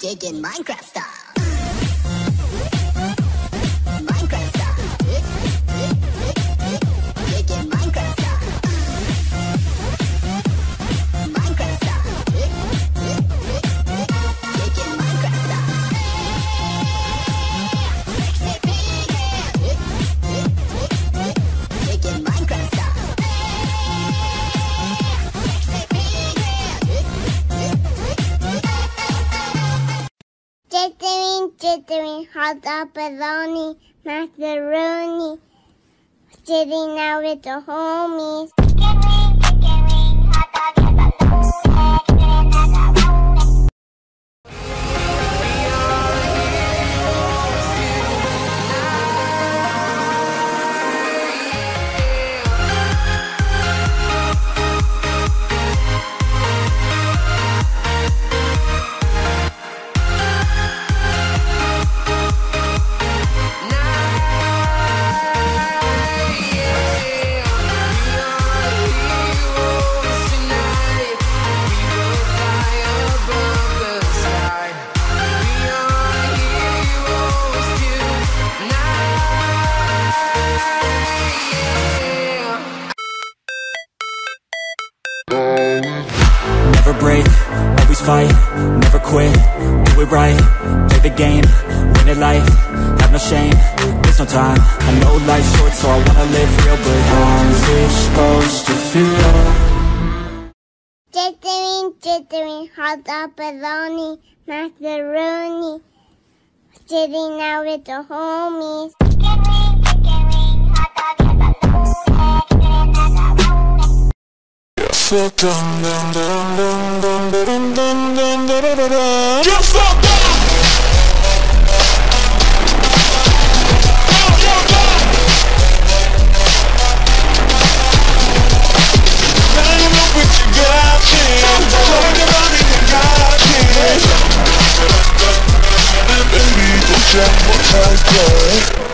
Digging Minecraft style. Jittering, hot dog, bologna, macaroni. Sitting out with the homies. Never break, always fight, never quit, do it right, play the game, win it life, have no shame, there's no time, I know life's short so I wanna live real good How's it supposed to feel? Jittering, jittering, hot dog, bologna, macaroni. Sitting out with the homies. Yeah. up. You up.